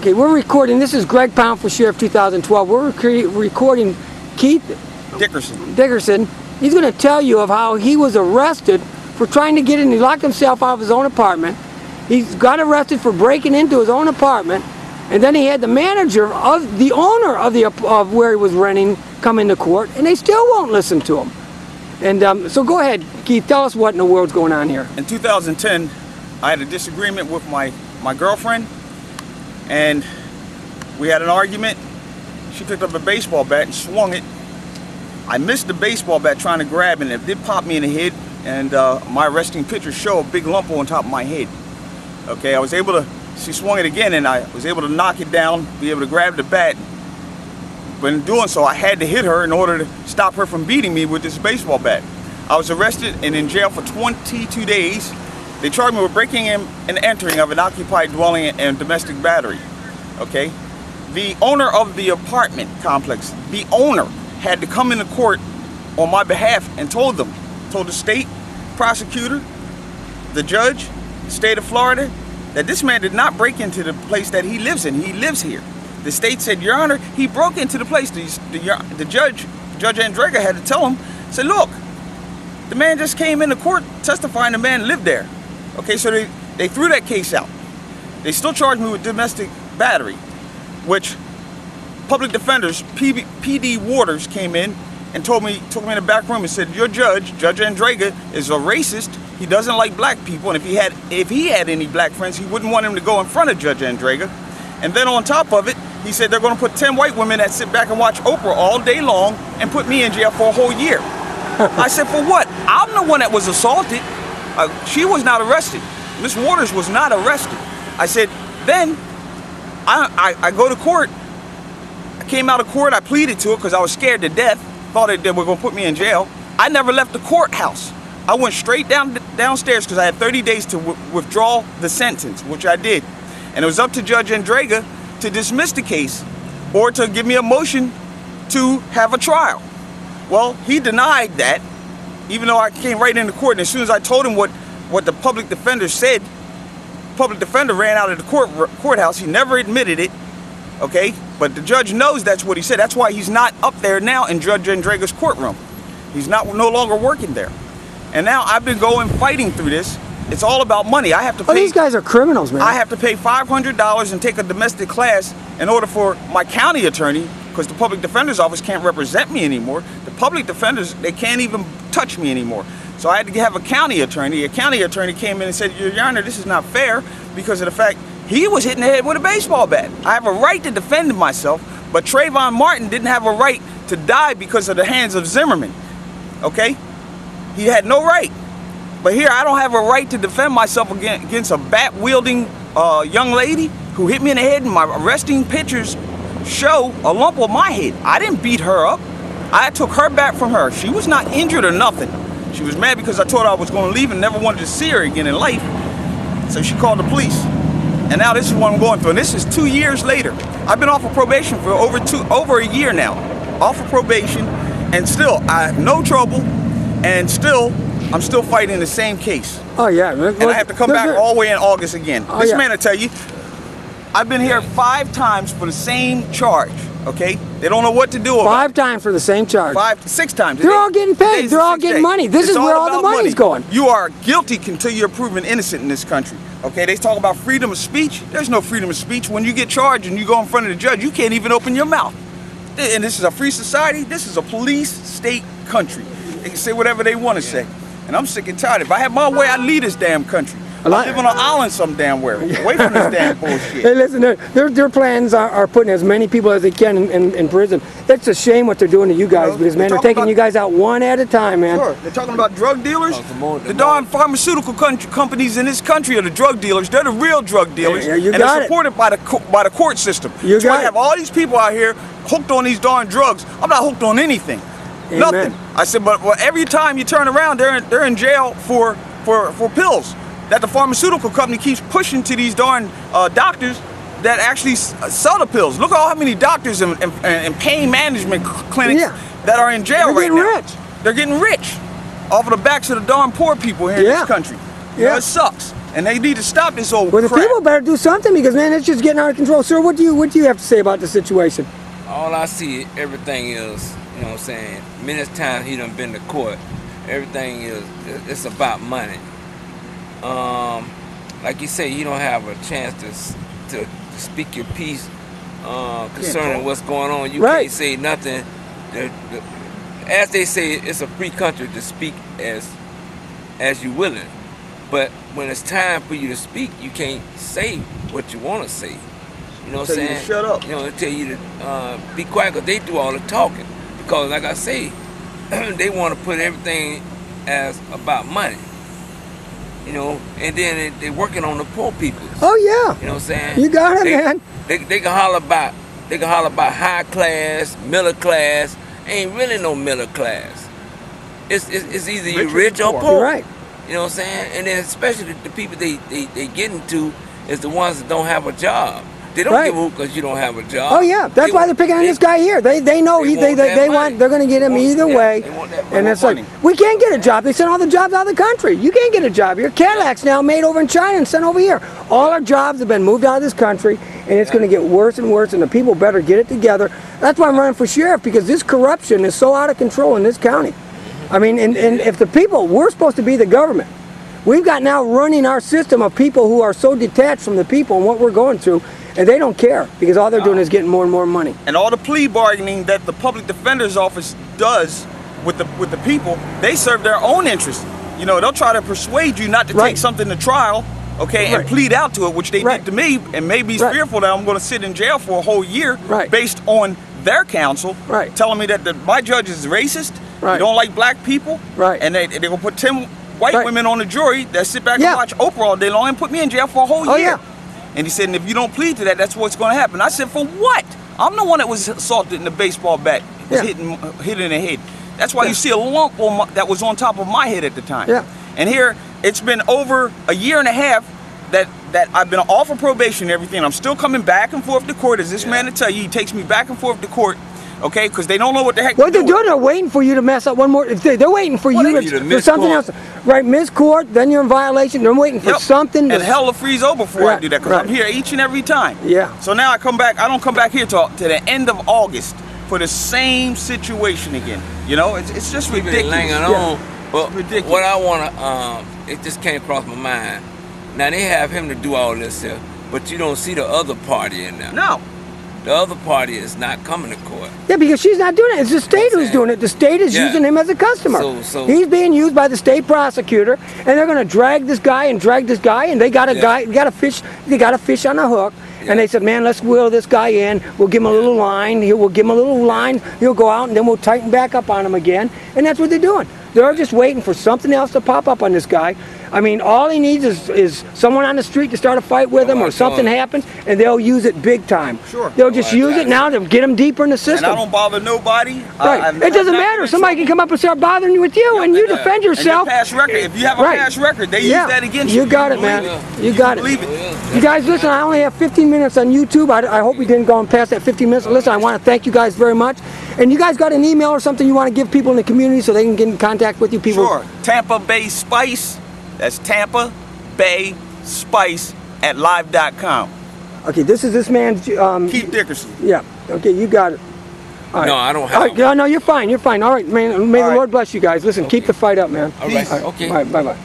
Okay, we're recording. This is Greg Pound for Sheriff 2012. We're rec- recording Keith Dickerson. Dickerson. He's going to tell you of how he was arrested for trying to get in. He locked himself out of his own apartment. He got arrested for breaking into his own apartment, and then he had the manager of the owner of the of where he was renting come into court, and they still won't listen to him. And um, so go ahead, Keith. Tell us what in the world's going on here. In 2010, I had a disagreement with my, my girlfriend, and we had an argument. She picked up a baseball bat and swung it. I missed the baseball bat trying to grab it, and it did pop me in the head, and uh, my resting pictures show a big lump on top of my head. Okay, I was able to, she swung it again, and I was able to knock it down, be able to grab the bat. But in doing so, I had to hit her in order to stop her from beating me with this baseball bat. I was arrested and in jail for 22 days. They charged me with breaking in and entering of an occupied dwelling and domestic battery. Okay? The owner of the apartment complex, the owner, had to come into court on my behalf and told them, told the state prosecutor, the judge, state of Florida, that this man did not break into the place that he lives in. He lives here. The state said, Your Honor, he broke into the place. The, the, the judge, Judge Andrega, had to tell him, said, Look, the man just came into court testifying the man lived there. Okay, so they, they threw that case out. They still charged me with domestic battery, which public defenders, PB, PD Waters, came in and told me, took me in the back room and said, "Your judge, Judge Andrega, is a racist. He doesn't like black people, and if he had, if he had any black friends, he wouldn't want him to go in front of Judge Andrega." And then on top of it, he said they're going to put 10 white women that sit back and watch Oprah all day long and put me in jail for a whole year. I said, for what? I'm the one that was assaulted. Uh, she was not arrested. Miss Waters was not arrested. I said, then I, I, I go to court. I came out of court. I pleaded to it because I was scared to death. Thought that they were going to put me in jail. I never left the courthouse. I went straight down downstairs because I had 30 days to withdraw the sentence, which I did. And it was up to Judge Andrega to dismiss the case or to give me a motion to have a trial. Well, he denied that, even though I came right into court. And as soon as I told him what, what the public defender said, public defender ran out of the court courthouse. He never admitted it. Okay, but the judge knows that's what he said. That's why he's not up there now in Judge Andrega's courtroom. He's not no longer working there. And now I've been going fighting through this. It's all about money. I have to oh, pay. Oh, these guys are criminals, man. I have to pay $500 and take a domestic class in order for my county attorney, because the public defender's office can't represent me anymore. The public defenders, they can't even touch me anymore. So I had to have a county attorney. A county attorney came in and said, Your Honor, this is not fair because of the fact he was hitting the head with a baseball bat. I have a right to defend myself, but Trayvon Martin didn't have a right to die because of the hands of Zimmerman. Okay? He had no right. But here, I don't have a right to defend myself against a bat wielding uh, young lady who hit me in the head, and my arresting pictures show a lump on my head. I didn't beat her up. I took her back from her. She was not injured or nothing. She was mad because I told her I was going to leave and never wanted to see her again in life. So she called the police. And now this is what I'm going through. And this is two years later. I've been off of probation for over two over a year now. Off of probation, and still I have no trouble, and still I'm still fighting the same case. Oh yeah, and I have to come back all the way in August again. Oh, this yeah. man, I tell you, I've been here five times for the same charge. Okay, they don't know what to do about. Five times for the same charge. Five, six times. They're all getting paid. They're all getting money. This It's is where all the money's money. going. You are guilty until you're proven innocent in this country. Okay, they talk about freedom of speech. There's no freedom of speech when you get charged and you go in front of the judge. You can't even open your mouth. And this is a free society. This is a police state country. They can say whatever they want to say. And I'm sick and tired. If I had my way, I'd lead this damn country. I lot- live on an island some damn where, away from this damn bullshit. Hey, listen, their, their, their plans are, are putting as many people as they can in, in, in prison. It's a shame what they're doing to you guys know, because, man, they're they're taking about- you guys out one at a time, man. Sure. They're talking about drug dealers. Oh, the more- the the darn pharmaceutical con- companies in this country are the drug dealers. They're the real drug dealers, Yeah, you and got they're it. supported by the by the court system. You That's why got you it. have all these people out here hooked on these darn drugs. I'm not hooked on anything. Amen. Nothing. I said, but well, every time you turn around, they're in, they're in jail for for for pills that the pharmaceutical company keeps pushing to these darn uh, doctors that actually sell the pills. Look at all how many doctors and, and, and pain management clinics Yeah. that are in jail They're right getting now. rich. They're getting rich off of the backs of the darn poor people here in this country. You know, Yeah. it sucks. and they need to stop this old Well, the crap. people better do something because man, it's just getting out of control. Sir, what do you what do you have to say about the situation? All I see, everything is, you know what I'm saying, many times he done been to court, everything is, it's about money. Um, like you say, you don't have a chance to, to speak your piece uh, concerning what's going on. You Right. can't say nothing. The- the- as they say, it's a free country to speak as as you willing. But when it's time for you to speak, you can't say what you want to say. You know what I'm Tell you to saying? shut up. You know, they tell you to uh, be quiet because they do all the talking. Because, like I say, they want to put everything as about money. You know, and then they, they working on the poor people. Oh yeah. You know what I'm saying? You got it, they, man. They, they can holler about they can holler about high class, middle class. Ain't really no middle class. It's it's, it's either you Rich or or poor. poor. Right. You know what I'm saying? And then especially the, the people they, they, they get into is the ones that don't have a job. They don't Right. give a hoot because you don't have a job. Oh yeah, that's They why want- they're picking on they- this guy here. They they know they he, they want they, they want they're going to get him want- either yeah, way. they want that And money. it's like we can't get a job. They sent all the jobs out of the country. You can't get a job here. Cadillacs now made over in China and sent over here. All our jobs have been moved out of this country, and it's going to get worse and worse. And the people better get it together. That's why I'm running for sheriff because this corruption is so out of control in this county. I mean, and, and if the people, we're supposed to be the government. We've got now running our system of people who are so detached from the people and what we're going through, and they don't care because all they're doing is getting more and more money. and all the plea bargaining that the public defender's office does with the with the people, they serve their own interest. You know, they'll try to persuade you not to Right. take something to trial, okay, Right. and plead out to it, which they Right. did to me, and made me Right. fearful that I'm going to sit in jail for a whole year, Right. based on their counsel, Right. telling me that the, my judge is racist, Right. don't like black people, Right. and they they're gonna put ten white Right. women on the jury that sit back Yeah. and watch Oprah all day long and put me in jail for a whole Oh, year. yeah. And he said, and if you don't plead to that, that's what's going to happen. I said, for what? I'm the one that was assaulted in the baseball bat, was Yeah. hitting, hit in the head. That's why Yeah. you see a lump on my, that was on top of my head at the time. Yeah. And here, it's been over a year and a half that that I've been off of probation and everything. I'm still coming back and forth to court. As this man to tell you, he takes me back and forth to court. Okay, because they don't know what the heck. What they're doing, they're waiting for you to mess up one more. if they- They're waiting for Well, you they need to for miss something court. else. Right, miss court, then you're in violation. They're waiting for Yep. something. and to, hell to freeze over before I do that because right. I'm here each and every time. Yeah. So now I come back. I don't come back here till to the end of August for the same situation again. You know, it's, it's just We've been ridiculous. hanging Yeah. on. But ridiculous. what I want to, um, it just came across my mind. Now they have him to do all this here, but you don't see the other party in there. No. The other party is not coming to court. Yeah, because she's not doing it. It's the state who's doing it. The state is Yeah. using him as a customer. So- so- He's being used by the state prosecutor, and they're going to drag this guy and drag this guy, and they got a Yeah. guy, got a fish, they got a fish on a hook. Yeah. And they said, man, let's wheel this guy in. We'll give him a little line. We'll give him a little line. He'll go out, and then we'll tighten back up on him again. And that's what they're doing. They're just waiting for something else to pop up on this guy. I mean, all he needs is, is someone on the street to start a fight with him, oh, or something happens, and they'll use it big time. Sure. They'll just Oh, use it now to get him deeper in the system. And. I don't bother nobody. Right. I've- it doesn't matter. Somebody can come up and start bothering you with you, and you Yeah. defend And your yourself. past record. If you have a Right. past record, they Yeah. use that against You you. got You it, man. it. You got it. Believe it. You guys, listen. I only have 15 minutes on YouTube. I, I hope we didn't go on past that 15 minutes. Listen, I want to thank you guys very much. And you guys got an email or something you want to give people in the community so they can get in contact with you? People. Sure. Tampa Bay Spice. That's Tampa Bay Spice at live.com. Okay. This is this man's. Um, Keith Dickerson. yeah. Okay. You got it. All No, I don't All have. right, no, no, you're fine. You're fine. All right, man. May All the right. Lord bless you guys. Listen, keep the fight up, man. All right. Peace. Okay. All right. Bye bye.